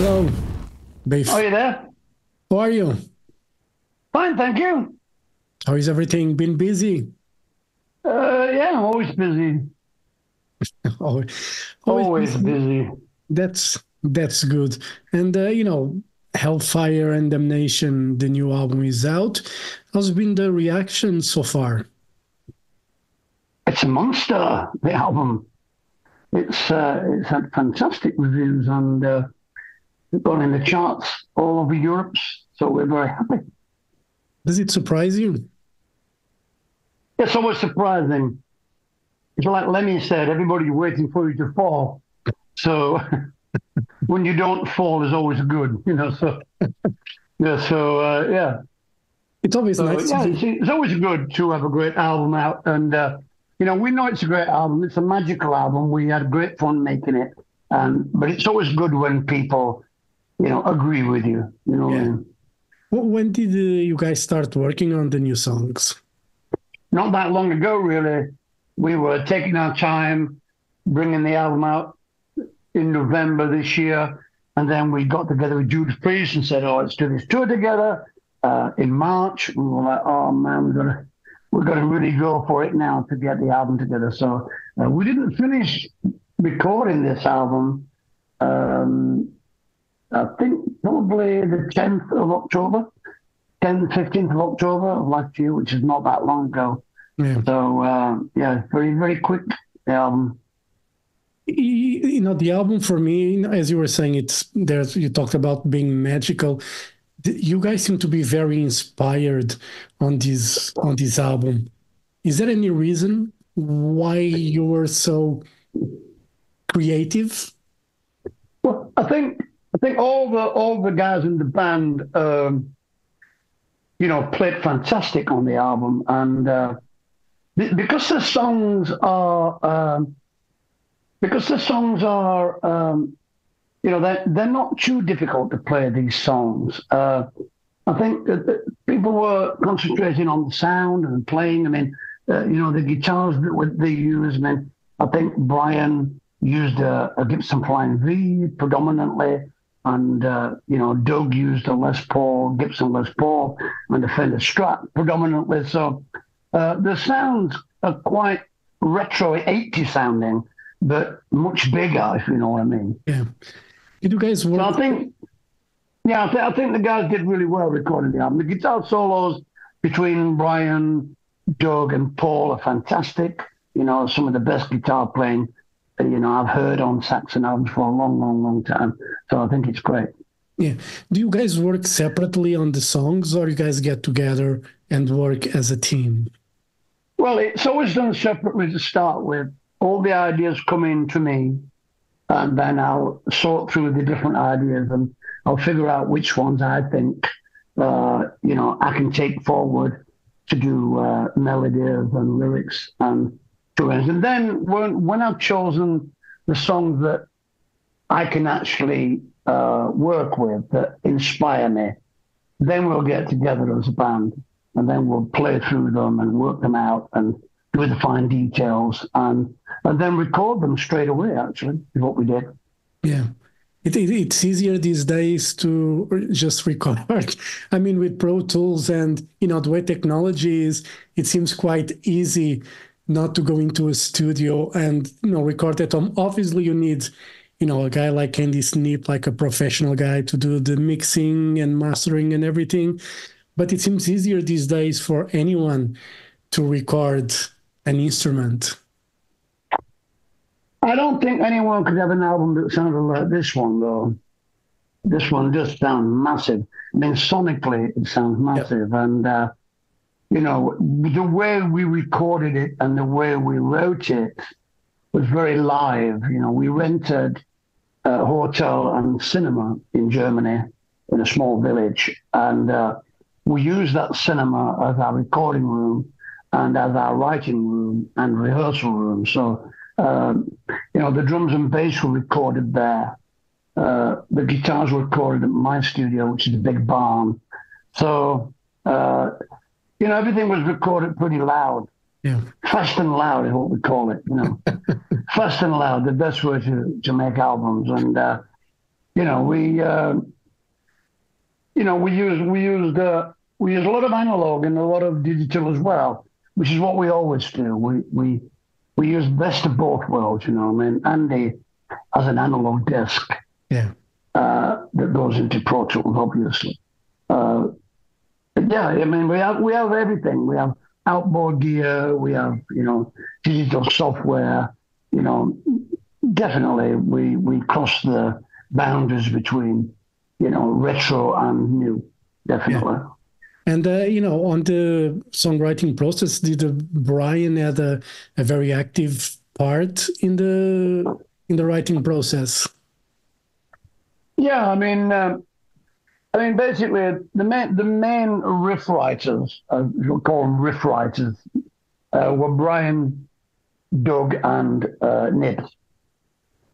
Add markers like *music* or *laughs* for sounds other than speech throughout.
Hello, Beef. Are you there? How are you? Fine, thank you. How is everything? Been busy? Uh, yeah, always busy. *laughs* always, always busy. busy. That's that's good. And uh, you know, Hellfire and Damnation, the new album is out. How's been the reaction so far? It's a monster. The album. It's uh, it's had fantastic reviews and uh, gone in the charts all over Europe. So we're very happy. Does it surprise you? It's always surprising. It's like Lemmy said, everybody's waiting for you to fall. So *laughs* when you don't fall is always good, you know. So *laughs* yeah, so uh, yeah, it's always so, nice. Yeah, it's, it's, always good to have a great album out, and uh, you know we know it's a great album. It's a magical album. We had great fun making it, and but it's always good when people, you know, agree with you. You know. Yeah. When did uh, you guys start working on the new songs? Not that long ago, really. We were taking our time, bringing the album out in November this year. And then we got together with Judas Priest and said, "Oh, let's do this tour together." Uh, in March, we were like, "Oh man, we're gonna we're gonna really go for it now to get the album together." So uh, we didn't finish recording this album. Um, I think probably the 10th of October, 10th, 15th of October of last year, which is not that long ago. Yeah. So uh, yeah, very very quick album you know the album for me as you were saying it's there's you talked about being magical you guys seem to be very inspired on this on this album is there any reason why you were so creative well i think think all the all the guys in the band um you know played fantastic on the album and uh because the songs are um because the songs are, um, you know, they're, they're not too difficult to play these songs. Uh, I think people were concentrating on the sound and playing. I mean, uh, you know, the guitars that they use. I mean, I think Brian used a, a Gibson Flying V predominantly, and uh, you know, Doug used a Les Paul, Gibson Les Paul, and a Fender Strat predominantly. So uh, the sounds are quite retro 80 sounding but much bigger, if you know what I mean. Yeah. Did you guys work? So I think, yeah, I, th- I, think the guys did really well recording the album. The guitar solos between Brian, Doug, and Paul are fantastic. You know, some of the best guitar playing, you know, I've heard on Saxon albums for a long, long, long time. So I think it's great. Yeah. Do you guys work separately on the songs or you guys get together and work as a team? Well, it's always done separately to start with all the ideas come in to me, and then I'll sort through the different ideas and I'll figure out which ones I think, uh, you know, I can take forward to do uh, melodies and lyrics and And then when, when I've chosen the songs that I can actually uh, work with that inspire me, then we'll get together as a band and then we'll play through them and work them out and do the fine details and and then record them straight away. Actually, is what we did. Yeah. It, it, it's easier these days to just record. *laughs* I mean, with Pro Tools and you know the way technology is, it seems quite easy not to go into a studio and you know record at home. Obviously, you need you know a guy like Andy Sneap, like a professional guy, to do the mixing and mastering and everything. But it seems easier these days for anyone to record an instrument I don't think anyone could have an album that sounded like this one, though. This one just sounds massive. I mean, sonically, it sounds massive. Yep. And, uh, you know, the way we recorded it and the way we wrote it was very live. You know, we rented a hotel and cinema in Germany in a small village. And uh, we used that cinema as our recording room and as our writing room and rehearsal room. So um, you know, the drums and bass were recorded there. Uh, the guitars were recorded at my studio, which is a big barn. So, uh, you know, everything was recorded pretty loud. Yeah. Fast and loud is what we call it, you know. *laughs* Fast and loud, the best way to, to make albums. And, uh, you know, we, uh, you know, we use we used uh, we use a lot of analog and a lot of digital as well, which is what we always do. We we we use best of both worlds. You know, I mean, Andy has an analog disc. Yeah. Uh, that goes into Pro Tools, obviously. Uh, *laughs* yeah, I mean, we have we have everything. We have outboard gear. We have you know digital software. You know, definitely we we cross the boundaries between you know retro and new. Definitely. Yeah. And uh, you know, on the songwriting process, did uh, Brian had a, a very active part in the in the writing process? Yeah, I mean, um, I mean, basically, the main the main riff writers, uh, we'll call them riff writers, uh, were Brian, Doug, and uh, Nibs.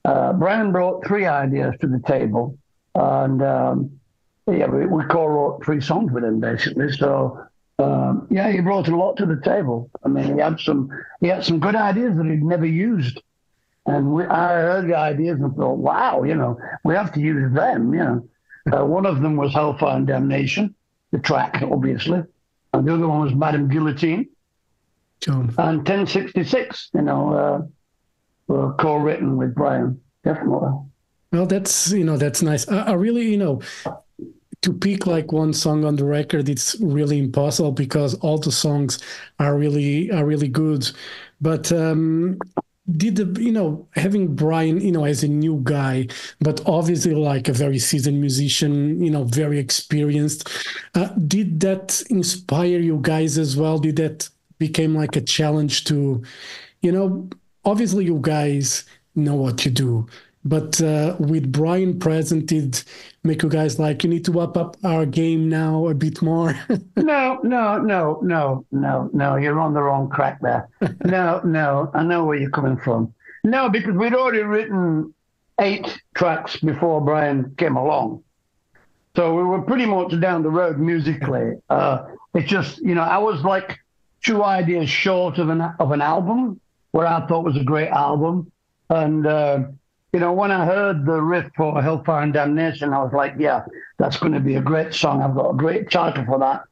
Uh, Brian brought three ideas to the table, and um, yeah, we, we co-wrote three songs with him basically. So um, yeah, he brought a lot to the table. I mean, he had some he had some good ideas that he'd never used, and we, I heard the ideas and thought, wow, you know, we have to use them. You know, uh, one of them was Hellfire and Damnation, the track, obviously, and the other one was Madame Guillotine. John. And 1066, you know, uh, were co-written with Brian, definitely. Well, that's you know that's nice. I, I really you know to pick like one song on the record it's really impossible because all the songs are really are really good but um did the you know having brian you know as a new guy but obviously like a very seasoned musician you know very experienced uh, did that inspire you guys as well? Did that became like a challenge to you know obviously you guys know what you do but uh, with Brian present, did make you guys like you need to up up our game now a bit more? *laughs* no, no, no, no, no, no. You're on the wrong track there. *laughs* no, no. I know where you're coming from. No, because we'd already written eight tracks before Brian came along, so we were pretty much down the road musically. Uh, it's just you know I was like two ideas short of an of an album where I thought was a great album, and. Uh, you know, when I heard the riff for Hellfire and Damnation, I was like, yeah, that's going to be a great song. I've got a great title for that.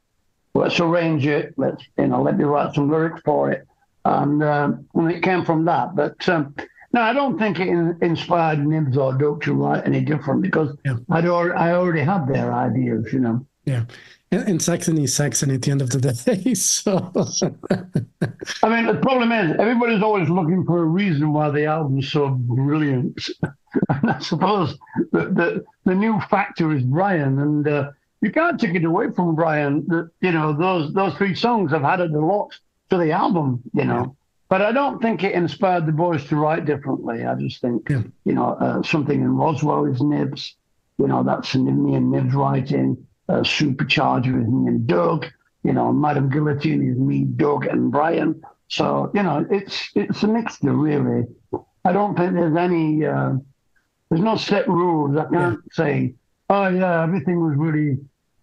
Let's arrange it. Let's, you know, let me write some lyrics for it. And, um, and it came from that. But um, no, I don't think it in, inspired Nibs or Doug to write any different because yeah. I'd I already had their ideas, you know. Yeah and Saxon is Saxon at the end of the day. *laughs* So, I mean, the problem is everybody's always looking for a reason why the album's so brilliant. *laughs* and I suppose the, the, the new factor is Brian, and uh, you can't take it away from Brian. That you know those those three songs have added a lot to the album. You know. Yeah. But I don't think it inspired the boys to write differently. I just think, yeah. you know, uh, something in Roswell is Nibs. You know, that's me and Nibs writing uh, Supercharger is me and Doug. You know, Madame Guillotine is me, Doug, and Brian. So you know, it's it's a mixture really. I don't think there's any uh, there's no set rules. I can't yeah. say, oh yeah, everything was really,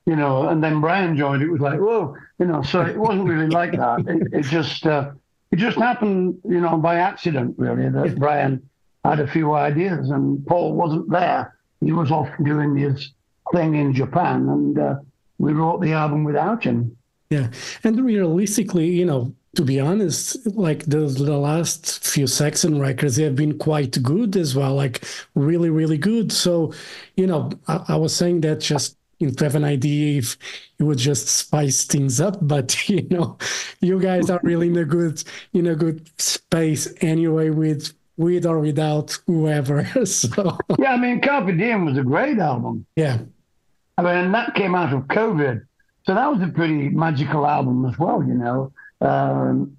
you know, and then Brian joined. It was like, whoa, you know. So it wasn't really like that. It, it just uh, it just happened, you know, by accident really that Brian had a few ideas and Paul wasn't there. He was off doing his thing in Japan, and uh, we wrote the album without him. Yeah, and realistically, you know, to be honest, like the the last few Saxon records, they have been quite good as well, like really, really good. So, you know, I, I was saying that just to have an idea if it would just spice things up, *laughs* but you know, you guys are really in a good in a good space anyway with with or without whoever. *laughs* so yeah, I mean, Carpe Diem was a great album. Yeah, I mean, that came out of COVID. So that was a pretty magical album as well, you know. Um,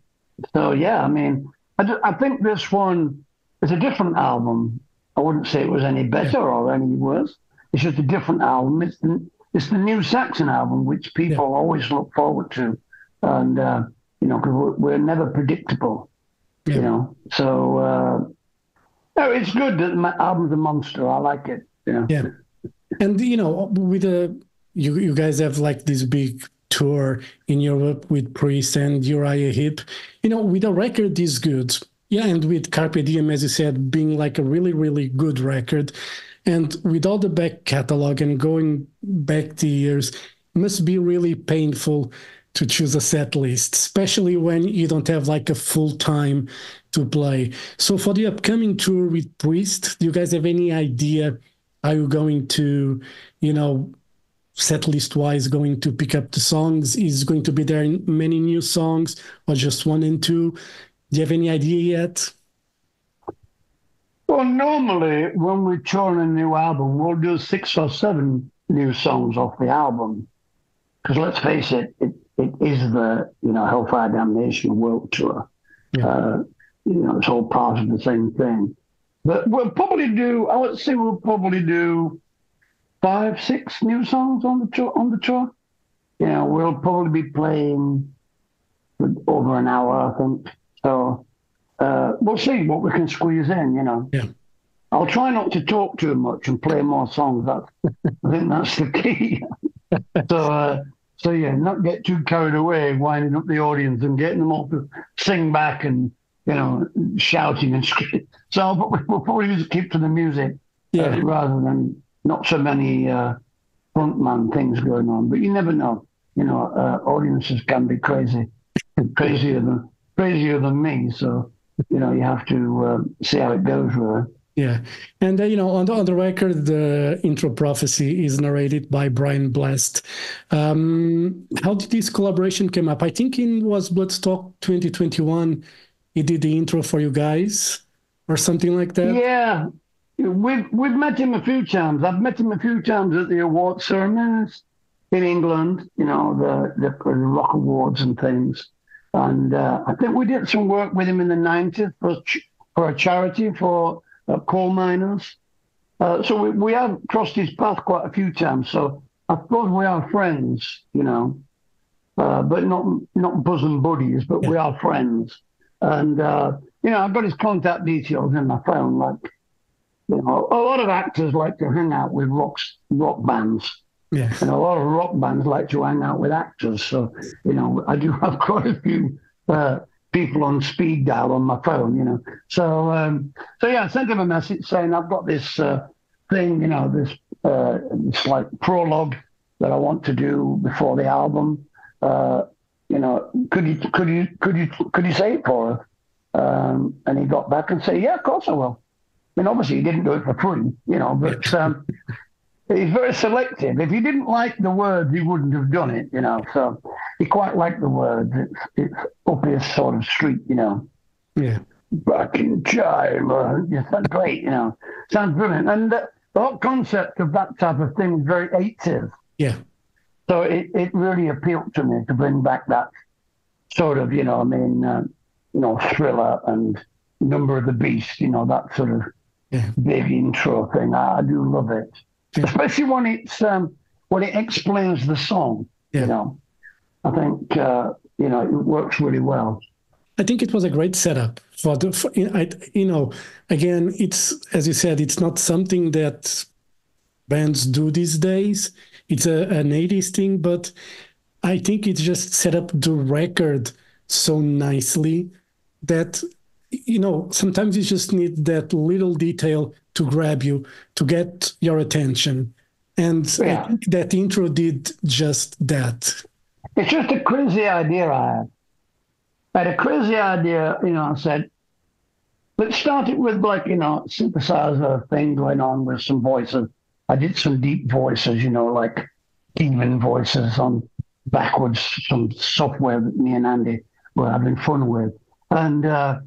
so, yeah, I mean, I, I think this one is a different album. I wouldn't say it was any better yeah. or any worse. It's just a different album. It's the, it's the new Saxon album, which people yeah. always look forward to. And, uh, you know, because we're, we're, never predictable, yeah. you know. So, uh, no, it's good that my album's a monster. I like it. You know? Yeah and you know, with a you you guys have like this big tour in Europe with Priest and Uriah Heep. You know, with a record this good, yeah, and with Carpe Diem, as you said, being like a really really good record. And with all the back catalog and going back the years, must be really painful to choose a set list, especially when you don't have like a full time to play. So for the upcoming tour with Priest, do you guys have any idea how you're going to, you know, set list wise going to pick up the songs? Is going to be there in many new songs or just one and two? Do you have any idea yet? Well, normally when we tour a new album, we'll do six or seven new songs off the album. Because let's face it, it, it is the you know Hellfire Damnation World Tour. Yeah. Uh, you know, it's all part of the same thing. But we'll probably do. I would say we'll probably do five, six new songs on the tour. On the tour, you know, we'll probably be playing over an hour, I think. So uh, we'll see what we can squeeze in. You know. Yeah. I'll try not to talk too much and play more songs. That I think that's the key. *laughs* so, uh, so yeah, not get too carried away, winding up the audience and getting them all to sing back and you know shouting and screaming. So *laughs* but we'll probably just keep to the music yeah. uh, rather than not so many uh, frontman things going on. But you never know. You know, uh, audiences can be crazy, *laughs* crazier than crazier than me. So you know, you have to uh, see how it goes. Really. Yeah, and uh, you know, on the on the record, the intro prophecy is narrated by Brian Blessed. Um, how did this collaboration come up? I think it was Bloodstock 2021. He did the intro for you guys, or something like that. Yeah, we've we've met him a few times. I've met him a few times at the award ceremonies in England. You know, the the, the rock awards and things. And uh, I think we did some work with him in the 90s for for a charity for uh, coal miners. Uh, so we, we have crossed his path quite a few times. So I suppose we are friends, you know, uh, but not not bosom buddies, but yeah. we are friends. And uh, you know, I've got his contact details in my phone. Like, you know, a lot of actors like to hang out with rock rock bands. Yeah. And a lot of rock bands like to hang out with actors. So, you know, I do *laughs* have quite a few uh, people on speed dial on my phone, you know. So, um, so yeah, I sent him a message saying I've got this uh, thing, you know, this uh, it's like prologue that I want to do before the album. Uh, you know, could you could you could you could you say it for us? Um, and he got back and said, yeah, of course I will. I mean, obviously he didn't do it for free, you know, but *laughs* um, he's very selective. If he didn't like the words, he wouldn't have done it, you know. So he quite liked the words. It's it's up his sort of street, you know. Yeah. Back in time, uh, yeah, sounds great, you know. Sounds brilliant, and the, the whole concept of that type of thing is very 80s. Yeah. So it, it really appealed to me to bring back that sort of, you know, I mean, uh, you know, thriller and Number of the Beast, you know, that sort of yeah. big intro thing. I, I do love it yeah. especially when it's um, when it explains the song. Yeah. You know, I think uh, you know it works really well. I think it was a great setup for the. For, you know, again, it's as you said, it's not something that bands do these days. It's a, an 80s thing, but I think it just set up the record so nicely that you know sometimes you just need that little detail to grab you, to get your attention. And yeah. I think that intro did just that. It's just a crazy idea I had. I had a crazy idea, you know, I said, let's start it with like, you know, synthesizer thing going on with some voices. I did some deep voices, you know, like demon voices on backwards, some software that me and Andy were having fun with. And uh,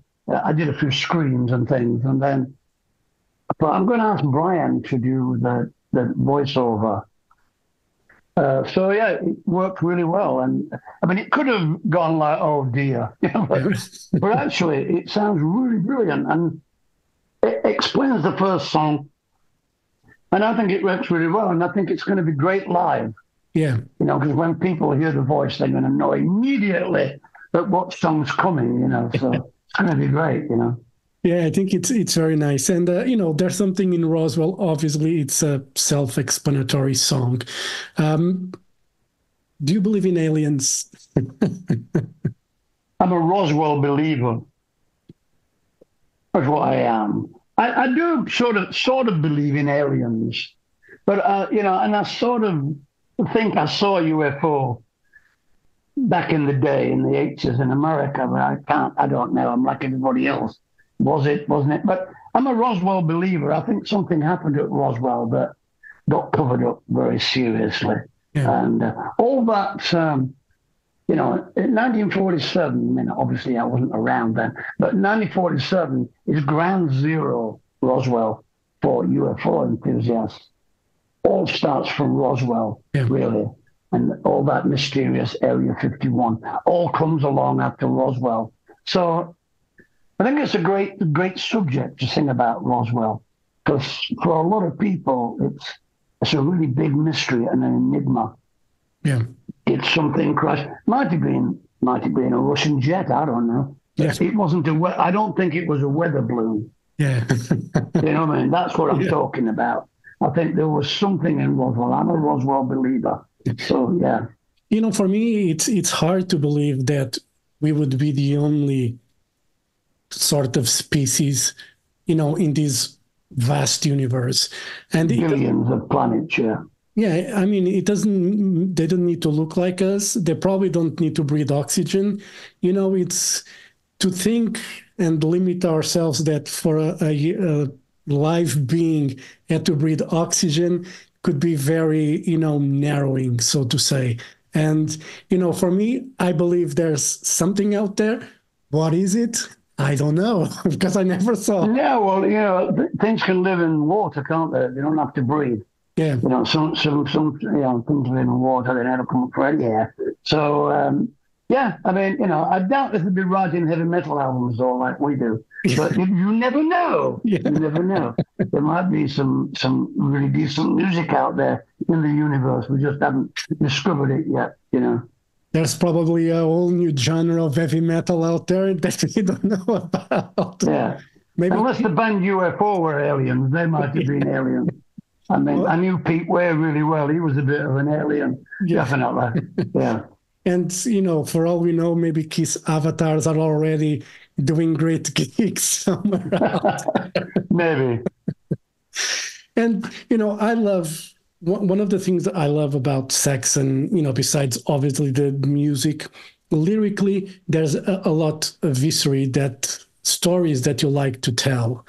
I did a few screens and things. And then but I'm going to ask Brian to do the, the voiceover. Uh, so yeah, it worked really well, and I mean, it could have gone like, "Oh dear," *laughs* you know, but, *laughs* but actually, it sounds really brilliant, and it explains the first song, and I think it works really well, and I think it's going to be great live. Yeah, you know, because when people hear the voice, they're going to know immediately that what song's coming. You know, so *laughs* it's going to be great. You know. Yeah, I think it's it's very nice, and uh, you know, there's something in Roswell. Obviously, it's a self-explanatory song. Um, do you believe in aliens? *laughs* I'm a Roswell believer. That's what I am. I, I do sort of sort of believe in aliens, but uh, you know, and I sort of think I saw a UFO back in the day in the 80s in America, but I can't, I don't know. I'm like everybody else. Was it, wasn't it? But I'm a Roswell believer. I think something happened at Roswell that got covered up very seriously. Yeah. And uh, all that, um, you know, in 1947, I mean, obviously I wasn't around then, but 1947 is ground zero, Roswell, for UFO enthusiasts. All starts from Roswell, yeah. really and all that mysterious Area 51 all comes along after Roswell. So I think it's a great, great subject to sing about Roswell because for a lot of people, it's it's a really big mystery and an enigma. Yeah, it's something crashed. Might have been, might have been a Russian jet. I don't know. Yes. It wasn't a. I don't think it was a weather balloon. Yeah, *laughs* you know what I mean. That's what I'm yeah. talking about. I think there was something in Roswell. I'm a Roswell believer. So yeah. You know, for me, it's it's hard to believe that we would be the only sort of species, you know, in this vast universe. And billions of planets, yeah. Yeah, I mean, it doesn't. They don't need to look like us. They probably don't need to breathe oxygen. You know, it's to think and limit ourselves that for a, a, a live being had to breathe oxygen could be very, you know, narrowing, so to say. And, you know, for me, I believe there's something out there. What is it? I don't know *laughs* because I never saw. Yeah, well, you know, things can live in water, can't they? They don't have to breathe. Yeah. You know, some some some you know things live in water. They never come up for air. So um, yeah, I mean, you know, I doubt if they'd be writing heavy metal albums all like we do. But *laughs* you, you never know. Yeah. You never know. There might be some some really decent music out there in the universe. We just haven't discovered it yet, you know. There's probably a whole new genre of heavy metal out there *laughs* that we don't know about. Yeah. Maybe Unless the band UFO were aliens, they might have been *laughs* aliens. I mean, well, I knew Pete Way really well. He was a bit of an alien, yeah. definitely. Yeah. And you know, for all we know, maybe Kiss avatars are already doing great *laughs* gigs somewhere else. maybe. and you know, I love one of the things that I love about Saxon. You know, besides obviously the music, lyrically, there's a, a lot of history that stories that you like to tell.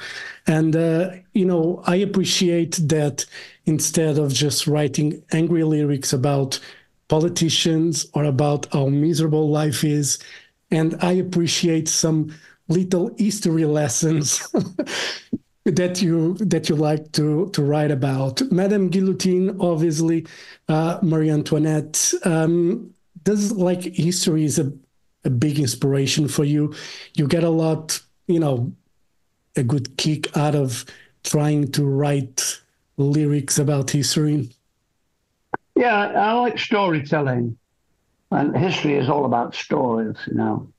And, uh, you know, I appreciate that instead of just writing angry lyrics about politicians or about how miserable life is. And I appreciate some little history lessons *laughs* that you that you like to to write about. Madame Guillotine, obviously, uh, Marie Antoinette. Um, does like history is a, a big inspiration for you. You get a lot, you know, a good kick out of trying to write lyrics about history. Yeah, I like storytelling, and history is all about stories, you know.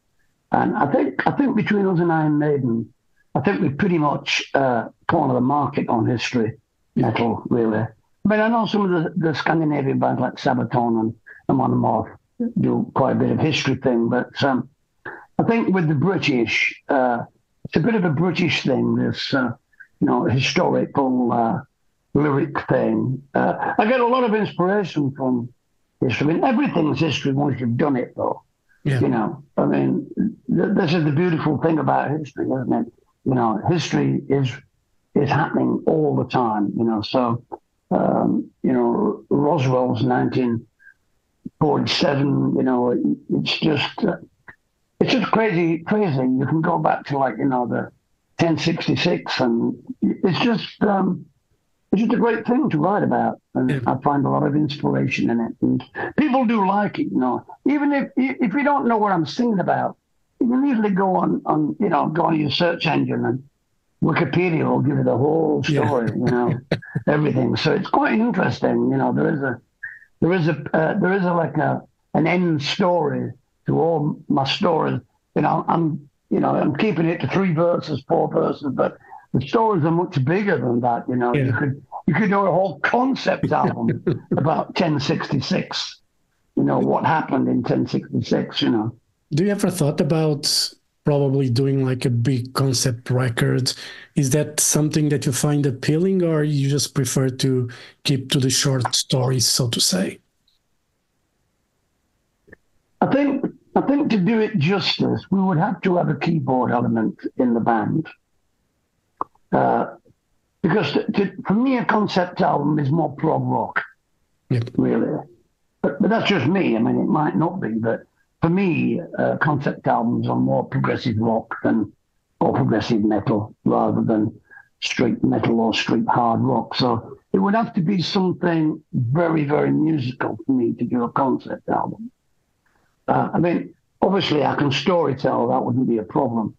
And I think I think between us and Iron Maiden, I think we pretty much uh, corner the market on history metal, really. Mean, I know some of the, the Scandinavian bands like Sabaton and, and Amon Amarth do quite a bit of history thing, but um, I think with the British, uh, it's a bit of a British thing. This, uh, you know, historical uh, lyric thing. Uh, I get a lot of inspiration from history. I mean, everything's history once you've done it, though. Yeah. You know, I mean, th- this is the beautiful thing about history, isn't it? You know, history is is happening all the time. You know, so um, you know, Roswell's 1947. You know, it, it's just uh, it's just crazy, crazy. You can go back to like you know the 1066, and it's just. Um, it's just a great thing to write about, and yeah. I find a lot of inspiration in it. And people do like it, you know. Even if if you don't know what I'm singing about, you can easily go on on you know go on your search engine and Wikipedia will give you the whole story, yeah. you know, *laughs* everything. So it's quite interesting. You know, there is a there is a uh, there is a like a an end story to all my stories. You know, I'm you know I'm keeping it to three verses, four verses, but the stories are much bigger than that. You know, yeah. you could you could do a whole concept *laughs* album about 1066. You know what happened in 1066. You know. Do you ever thought about probably doing like a big concept record. Is that something that you find appealing, or you just prefer to keep to the short stories, so to say? I think I think to do it justice, we would have to have a keyboard element in the band. Uh, because to, to, for me, a concept album is more prog rock, yep. really. But, but that's just me. I mean, it might not be, but for me, uh, concept albums are more progressive rock than or progressive metal rather than straight metal or straight hard rock. So it would have to be something very, very musical for me to do a concept album. Uh, I mean, obviously, I can storytell. That wouldn't be a problem.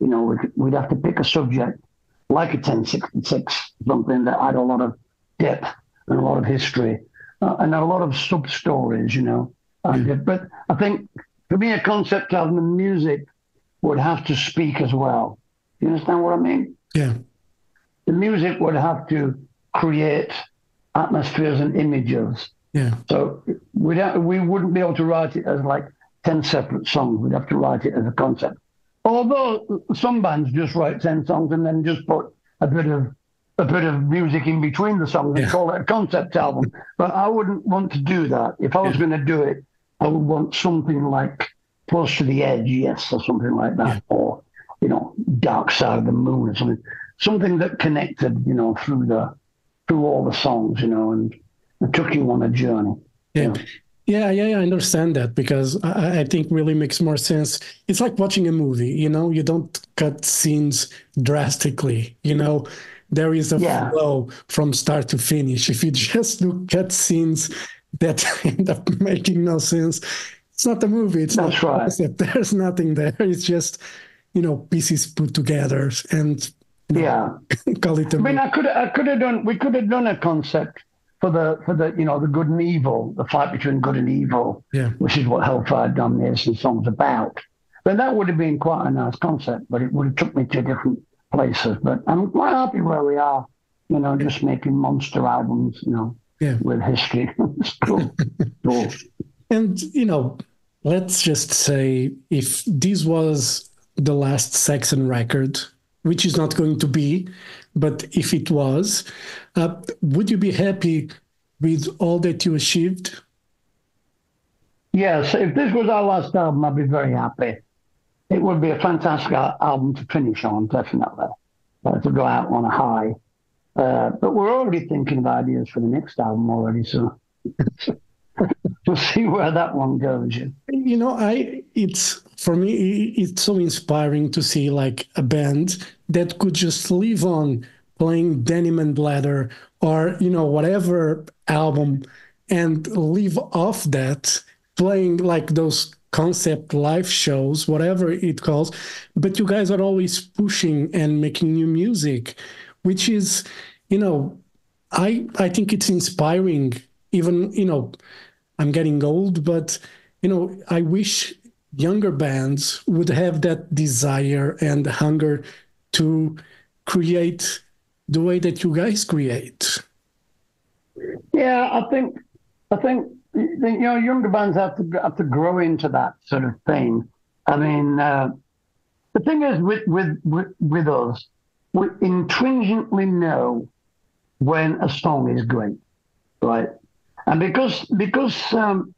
You know, we'd, we'd have to pick a subject like a 1066, something that had a lot of depth and a lot of history uh, and a lot of sub stories, you know. And, but I think for me, a concept album, the music would have to speak as well. You understand what I mean? Yeah. The music would have to create atmospheres and images. Yeah. So we'd have, we wouldn't be able to write it as like 10 separate songs. We'd have to write it as a concept. Although some bands just write 10 songs and then just put a bit of a bit of music in between the songs and call it a concept album. But I wouldn't want to do that. If I was yeah. going to do it, I would want something like Close to the Edge, yes, or something like that, yeah. or you know, Dark Side of the Moon or something, something that connected, you know, through the through all the songs, you know, and, and took you on a journey. Yeah. You know? Yeah, yeah, I understand that because I, I, think really makes more sense. It's like watching a movie, you know, you don't cut scenes drastically, you know, there is a yeah. flow from start to finish. If you *laughs* just do cut scenes that *laughs* end up making no sense, it's not a movie. It's That's not right. *laughs* There's nothing there. It's just, you know, pieces put together and yeah, call it. A I mean, I could I could have done we could have done a concept for the for the you know the good and evil, the fight between good and evil, yeah. which is what Hellfire Damnation song's about. Then that would have been quite a nice concept, but it would have took me to different places. But I'm quite happy where we are, you know, just making monster albums, you know, yeah. with history. *laughs* cool. *laughs* cool. And, you know, let's just say if this was the last Saxon record, which is not going to be, but if it was, uh, would you be happy with all that you achieved? Yes, if this was our last album, I'd be very happy it would be a fantastic album to finish on, definitely, uh, to go out on a high. Uh, but we're already thinking of ideas for the next album already, so *laughs* we'll see where that one goes. You know, I it's for me it's so inspiring to see like a band that could just live on playing Denim and Leather or you know whatever album and live off that playing like those concept live shows, whatever it calls. But you guys are always pushing and making new music, which is, you know, I I think it's inspiring. Even you know, I'm getting old, but you know, I wish younger bands would have that desire and hunger to create the way that you guys create. Yeah, I think I think you know, younger bands have to have to grow into that sort of thing. I mean, uh, the thing is with with with, with us, we intrinsically know when a song is great, right? And because because um,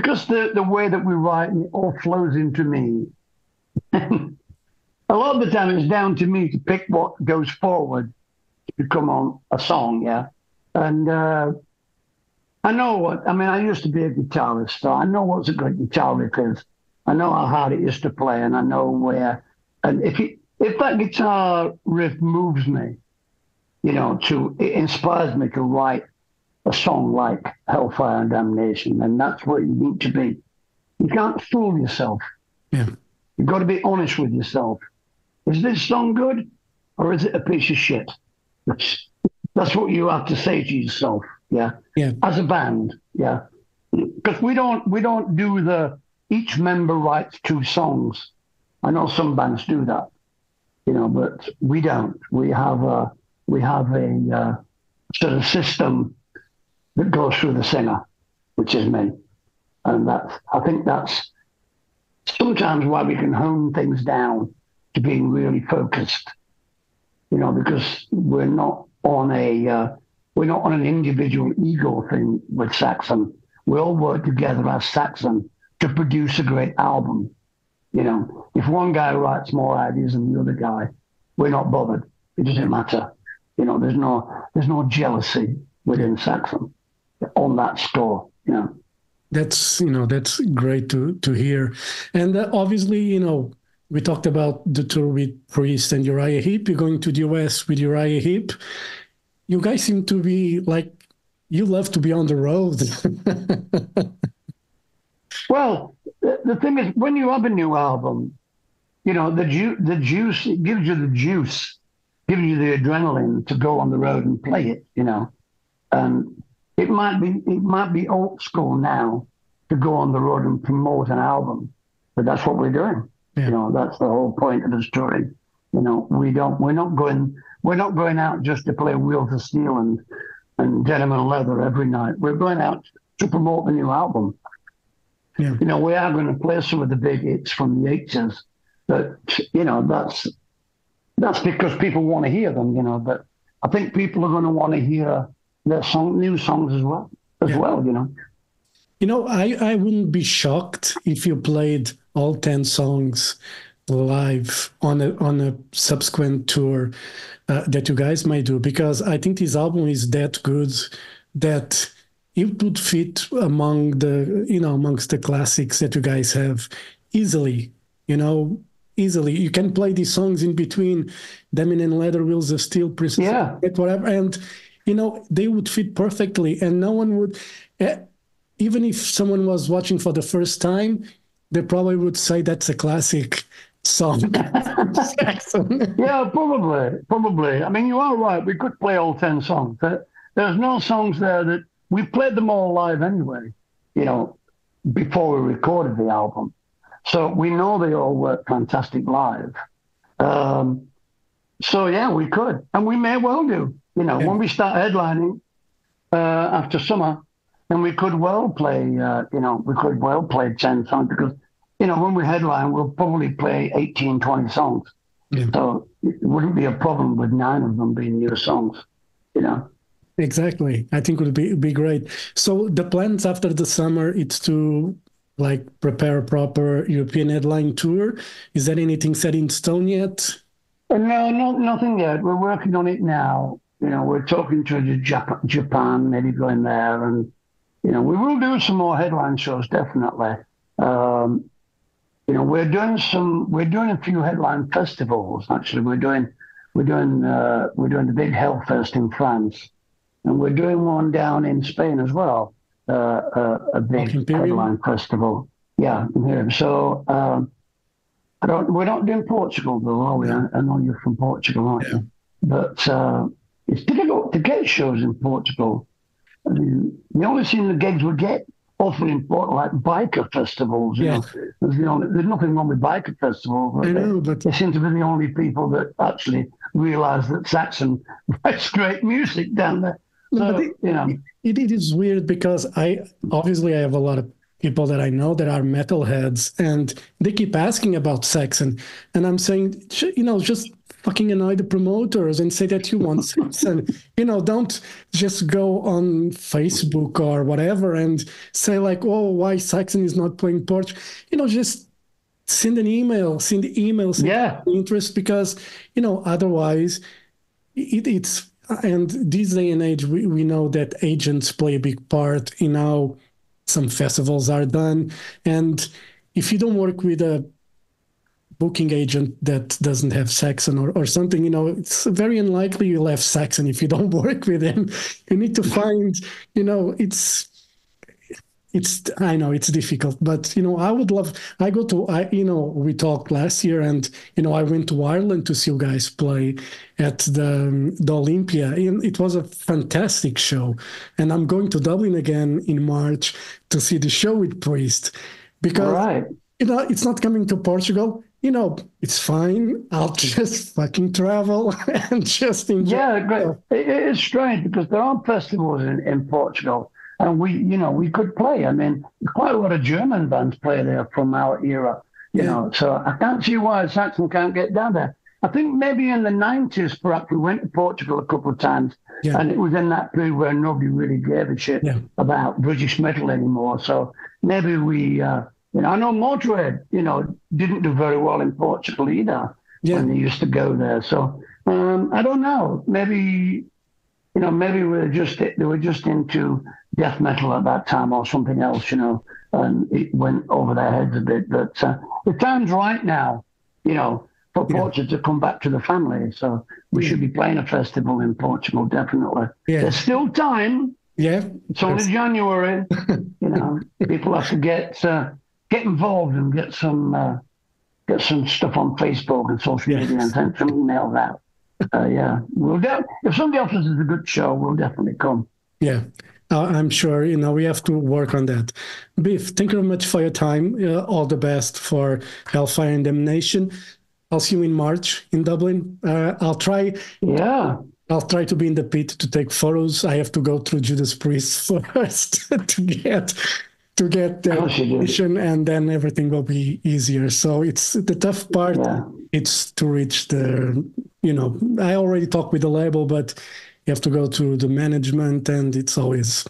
because the the way that we write it all flows into me. *laughs* a lot of the time, it's down to me to pick what goes forward to become on a song, yeah. And uh, I know what, I mean, I used to be a guitarist, so I know what's a good guitar is. I know how hard it is to play, and I know where, and if it, if that guitar riff moves me, you know, to, it inspires me to write a song like Hellfire and Damnation, and that's where you need to be. You can't fool yourself. Yeah. You've got to be honest with yourself. Is this song good or is it a piece of shit? That's, that's what you have to say to yourself. Yeah. Yeah. As a band. Yeah. Because we don't we don't do the each member writes two songs. I know some bands do that, you know, but we don't. We have a we have a uh, sort of system that goes through the singer, which is me, and that's I think that's sometimes why we can hone things down to being really focused. You know, because we're not on a uh, we're not on an individual ego thing with Saxon. We all work together as Saxon to produce a great album. You know, if one guy writes more ideas than the other guy, we're not bothered. It doesn't matter. You know, there's no there's no jealousy within Saxon on that score. Yeah. That's you know that's great to to hear, and uh, obviously you know we talked about the tour with Priest and Uriah Heep. You're going to the US with Uriah Heep. You guys seem to be like you love to be on the road. *laughs* well, the thing is, when you have a new album, you know the ju- the juice it gives you the juice, gives you the adrenaline to go on the road and play it. You know, and it might be it might be old school now to go on the road and promote an album, but that's what we're doing. Yeah. You know, that's the whole point of the story. You know, we don't we're not going we're not going out just to play Wheels of Steel and and Denim and Leather every night. We're going out to promote the new album. Yeah. You know, we are going to play some of the big hits from the 80s, but, you know, that's that's because people want to hear them, you know, but I think people are going to want to hear their song, new songs as well, as yeah. well, you know. You know, I, I wouldn't be shocked if you played all 10 songs live on a on a subsequent tour uh, that you guys might do because I think this album is that good that it would fit among the you know amongst the classics that you guys have easily you know easily you can play these songs in between Denim and Leather Wheels of Steel Princess yeah whatever and you know they would fit perfectly and no one would uh, even if someone was watching for the first time they probably would say that's a classic song. *laughs* *laughs* yeah, probably, probably. I mean, you are right. We could play all ten songs. There's no songs there that we played them all live anyway. You know, before we recorded the album, so we know they all work fantastic live. Um, so yeah, we could, and we may well do. You know, yeah. when we start headlining uh, after summer, then we could well play. Uh, you know, we could well play ten songs because you know, when we headline, we'll probably play 18, 20 songs. Yeah. So it wouldn't be a problem with nine of them being new songs, you know. Exactly. I think it would be be great. So the plans after the summer it's to like prepare a proper European headline tour. Is there anything set in stone yet? Uh, no, no, nothing yet. We're working on it now. You know, we're talking to Japan, Japan, maybe going there, and you know, we will do some more headline shows definitely. Um, you know, we're doing some, we're doing a few headline festivals. Actually, we're doing, we're doing, uh, we're doing the big Hellfest in France, and we're doing one down in Spain as well, uh, uh, a big headline festival. Yeah, here. So um, I don't, we're not doing Portugal though, are we? I, I know you're from Portugal, aren't yeah. you? But uh, it's difficult to get shows in Portugal. I mean, the only thing the gigs we get awfully important, like biker festivals. You yeah. know, there's, the only, there's nothing wrong with biker festivals. But I know, but they seem to be the only people that actually realise that Saxon *laughs* writes great music down there. So, it, you know, it, it is weird because I obviously I have a lot of people that I know that are metalheads, and they keep asking about Saxon, and I'm saying, you know, just fucking annoy the promoters and say that you want Saxon. you know, don't just go on Facebook or whatever and say like, oh, why Saxon is not playing Portugal. You know, just send an email, send emails. Yeah. Interest because, you know, otherwise it, it's, and this day and age, we, we know that agents play a big part in how some festivals are done. And if you don't work with a booking agent that doesn't have Saxon or, or something, you know, it's very unlikely you'll have Saxon if you don't *laughs* work with him. You need to find, you know, it's it's I know it's difficult, but you know, I would love I go to I you know, we talked last year and you know, I went to Ireland to see you guys play at the um, the Olympia. And it was a fantastic show. And I'm going to Dublin again in March to see the show with Priest. Because right. you know, it's not coming to Portugal you know, it's fine. I'll *laughs* just fucking travel *laughs* and just enjoy. Yeah, great. It, it's strange because there are festivals in, in Portugal, and we, you know, we could play. I mean, quite a lot of German bands play there from our era. You yeah. know, so I can't see why Saxon can't get down there. I think maybe in the nineties, perhaps we went to Portugal a couple of times, yeah. and it was in that period where nobody really gave a shit yeah. about British metal anymore. So maybe we, uh, you know, I know Motorhead, you know, didn't do very well in Portugal either yeah. when they used to go there. So um, I don't know. Maybe you know, maybe we are just they were just into death metal at that time or something else, you know, and it went over their heads a bit. But uh, the time's right now, you know, for yeah. Portugal to come back to the family. So we should be playing a festival in Portugal, definitely. Yeah. There's still time. Yeah. It's only January. *laughs* you know, people have to get uh, get involved and get some uh, get some stuff on Facebook and social yes. media and send some emails out uh, yeah, we'll de- if somebody else is a good show, we'll definitely come. Yeah, uh, I'm sure. You know, we have to work on that. Biff, thank you very much for your time. Uh, all the best for Hellfire and Damnation. I'll see you in March in Dublin. Uh, I'll try. Yeah. I'll try to be in the pit to take photos. I have to go through Judas Priest *laughs* first to get to get the mission, and then everything will be easier. So it's the tough part. Yeah. It's to reach the you know, I already talked with the label, but you have to go to the management, and it's always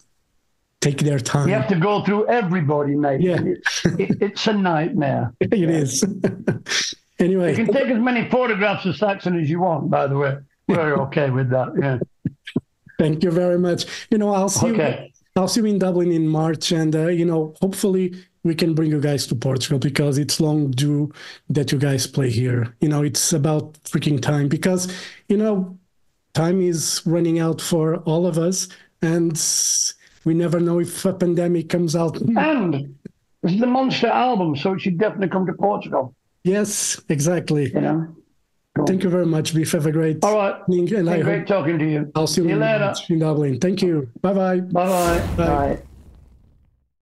take their time. You have to go through everybody, mate. Yeah, it's, it, it's a nightmare. *laughs* it is. *laughs* anyway, you can take as many photographs of Saxon as you want. By the way, we're okay with that. Yeah. *laughs* Thank you very much. You know, I'll see okay. you. I'll see you in Dublin in March, and uh, you know, hopefully we can bring you guys to Portugal because it's long due that you guys play here. You know, it's about freaking time because, you know, time is running out for all of us and we never know if a pandemic comes out. And this is the Monster album, so it should definitely come to Portugal. Yes, exactly. You know? Thank you very much, Biff. Have a great All right. evening. And I great talking to you. I'll see, see you later. in Dublin. Thank you. Bye-bye. Bye-bye. Bye. Bye.